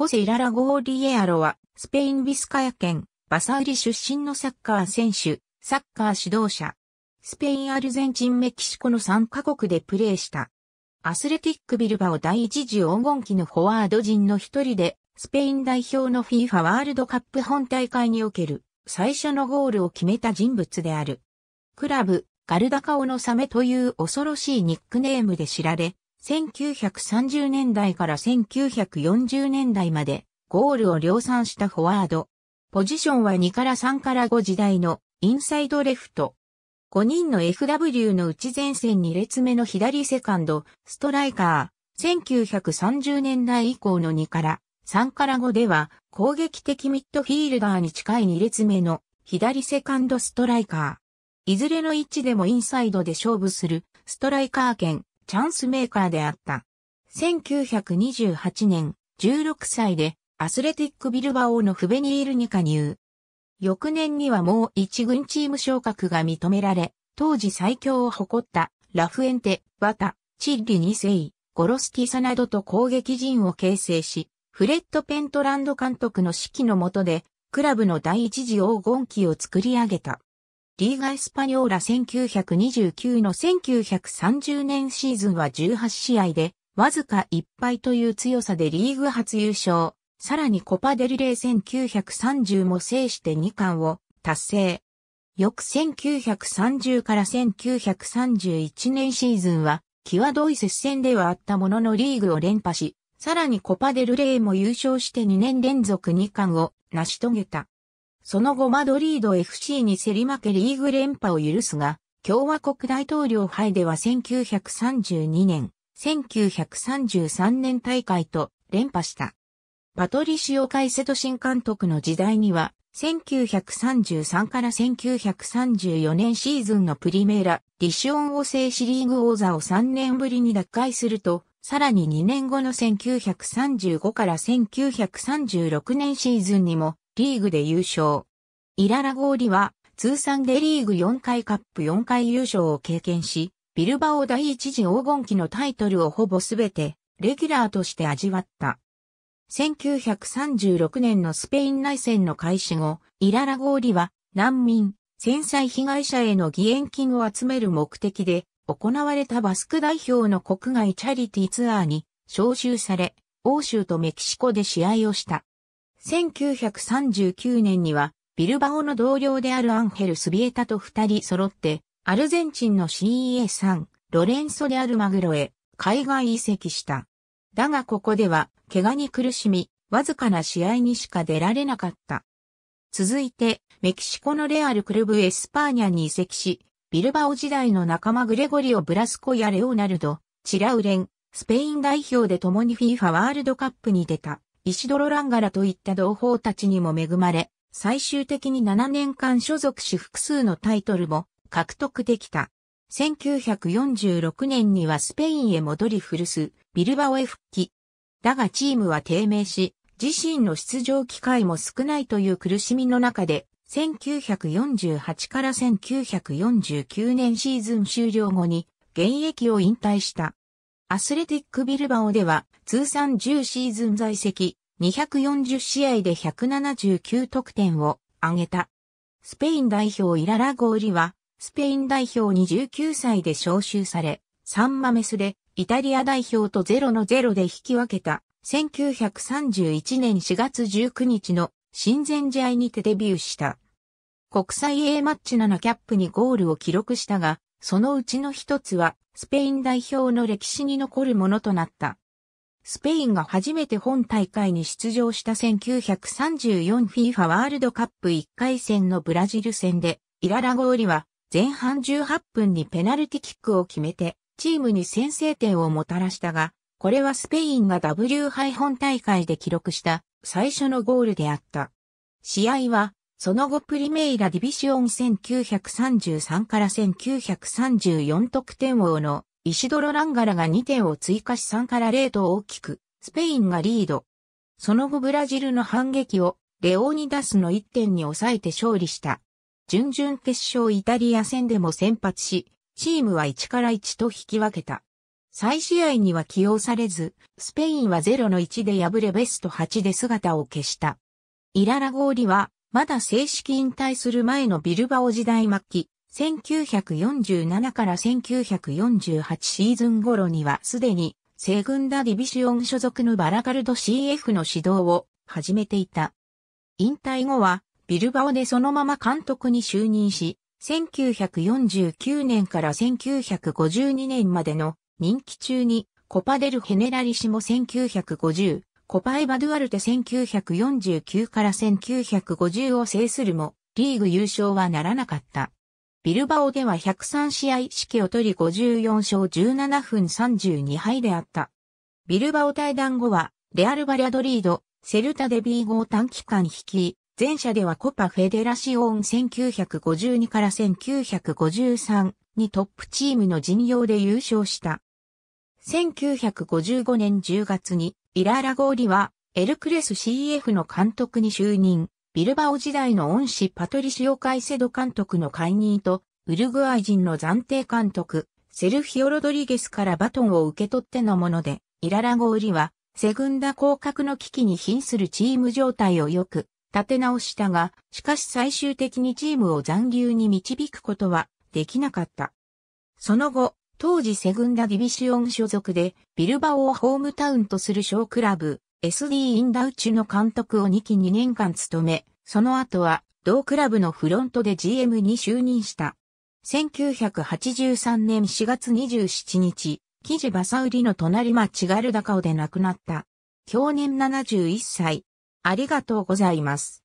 ホセ・イララゴーリエアロは、スペイン・ビスカヤ県、バサウリ出身のサッカー選手、サッカー指導者。スペイン、アルゼンチン、メキシコの3カ国でプレーした。アスレティックビルバオ第一次黄金期のフォワード陣の一人で、スペイン代表の FIFA ワールドカップ本大会における最初のゴールを決めた人物である。クラブ、ガルダカオのサメという恐ろしいニックネームで知られ、1930年代から1940年代までゴールを量産したフォワード。ポジションは2から3から5時代のインサイドレフト。5人の FW の内前線2列目の左セカンド、ストライカー。1930年代以降の2から3から5では攻撃的ミッドフィールダーに近い2列目の左セカンドストライカー。いずれの位置でもインサイドで勝負するストライカー兼チャンスメーカーであった。1928年16歳でアスレティックビルバオのフベニールに加入。翌年にはもう一軍チーム昇格が認められ、当時最強を誇ったラフエンテ、バタ、チッリ2世、ゴロスティサなどと攻撃陣を形成し、フレッド・ペントランド監督の指揮の下で、クラブの第一次黄金期を作り上げた。リーガ・エスパニョーラ1929の1930年シーズンは18試合で、わずか1敗という強さでリーグ初優勝。さらにコパデルレー1930も制して2冠を達成。翌1930から1931年シーズンは、際どい接戦ではあったもののリーグを連覇し、さらにコパデルレーも優勝して2年連続2冠を成し遂げた。その後マドリード FC に競り負けリーグ連覇を許すが、共和国大統領杯では1932年、1933年大会と連覇した。パトリシオ・カイセト新監督の時代には、1933から1934年シーズンのプリメーラ、ディシオンを制しリーグ王座を3年ぶりに奪回すると、さらに2年後の1935から1936年シーズンにもリーグで優勝。イララゴーリは通算でリーグ4回カップ4回優勝を経験し、ビルバオ第一次黄金期のタイトルをほぼすべてレギュラーとして味わった。1936年のスペイン内戦の開始後、イララゴーリは難民、戦災被害者への義援金を集める目的で行われたバスク代表の国外チャリティツアーに招集され、欧州とメキシコで試合をした。1939年にはビルバオの同僚であるアンヘル・スビエタと二人揃ってアルゼンチンの CEA さん、ロレンソであるマグロへ海外移籍した。だがここでは怪我に苦しみ、わずかな試合にしか出られなかった。続いて、メキシコのレアルクルブエスパーニャに移籍し、ビルバオ時代の仲間グレゴリオ・ブラスコやレオナルド・シラウレン、スペイン代表で共に FIFA ワールドカップに出た、イシドロ・ランガラといった同胞たちにも恵まれ、最終的に7年間所属し複数のタイトルも獲得できた。1946年にはスペインへ戻り古巣、ビルバオへ復帰。だがチームは低迷し、自身の出場機会も少ないという苦しみの中で、1948から1949年シーズン終了後に現役を引退した。アスレティックビルバオでは通算10シーズン在籍240試合で179得点を挙げた。スペイン代表イララゴーリはスペイン代表29歳で招集され、サンマメスでイタリア代表と0の0で引き分けた1931年4月19日の親善試合にてデビューした。国際 A マッチ7キャップにゴールを記録したが、そのうちの一つはスペイン代表の歴史に残るものとなった。スペインが初めて本大会に出場した 1934FIFA ワールドカップ1回戦のブラジル戦で、イララゴーリは前半18分にペナルティキックを決めてチームに先制点をもたらしたが、これはスペインが W 杯本大会で記録した最初のゴールであった。試合は、その後プリメイラディビシオン1933から1934得点王のイシドロ・ランガラが2点を追加し3から0と大きく、スペインがリード。その後ブラジルの反撃をレオーニダスの1点に抑えて勝利した。準々決勝イタリア戦でも先発し、チームは1から1と引き分けた。再試合には起用されず、スペインは0の1で敗れベスト8で姿を消した。イララゴーリは、まだ正式引退する前のビルバオ時代末期、1947から1948シーズン頃にはすでに、セグンダディビシオン所属のバラガルド CF の指導を始めていた。引退後は、ビルバオでそのまま監督に就任し、1949年から1952年までの任期中にコパデル・ヘネラリシモ1950、コパエバドゥアルテ1949から1950を制するも、リーグ優勝はならなかった。ビルバオでは103試合指揮を取り54勝17分32敗であった。ビルバオ退団後は、レアル・バリャドリード、セルタ・デ・ビーゴを短期間率い、前者ではコパ・フェデラシオン1952から1953にトップチームの陣容で優勝した。1955年10月にイララゴーリはエルクレス CF の監督に就任、ビルバオ時代の恩師パトリシオ・カイセド監督の解任と、ウルグアイ人の暫定監督、セルヒオ・ロドリゲスからバトンを受け取ってのもので、イララゴーリは、セグンダ降格の危機に瀕するチーム状態をよく立て直したが、しかし最終的にチームを残留に導くことはできなかった。その後、当時セグンダディビシオン所属で、ビルバオをホームタウンとする小クラブ、SD インダウチュの監督を2期2年間務め、その後は、同クラブのフロントで GM に就任した。1983年4月27日、記事バサウリの隣町ガルダカオで亡くなった。去年71歳。ありがとうございます。